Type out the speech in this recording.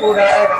Budak